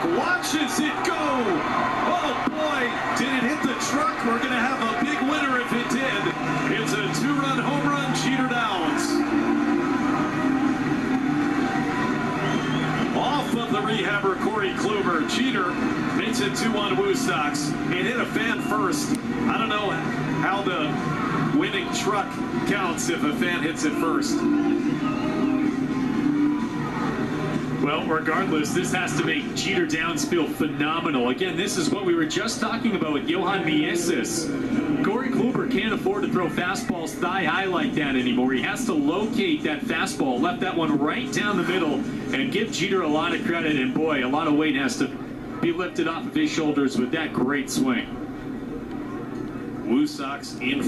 track, watches it go. Oh boy, did it hit the truck? We're going to have a big winner if it did. It's a two-run home run, Jeter Downs. Off of the rehabber, Corey Kluber. Jeter makes it 2-1 Woo Sox. It hit a fan first. I don't know how the winning truck counts if a fan hits it first. Regardless, this has to make Jeter Downs feel phenomenal. Again, this is what we were just talking about with Johan Mieses. Corey Kluber can't afford to throw fastballs thigh high like that anymore. He has to locate that fastball, left that one right down the middle, and give Jeter a lot of credit. And boy, a lot of weight has to be lifted off of his shoulders with that great swing. Woo Sox in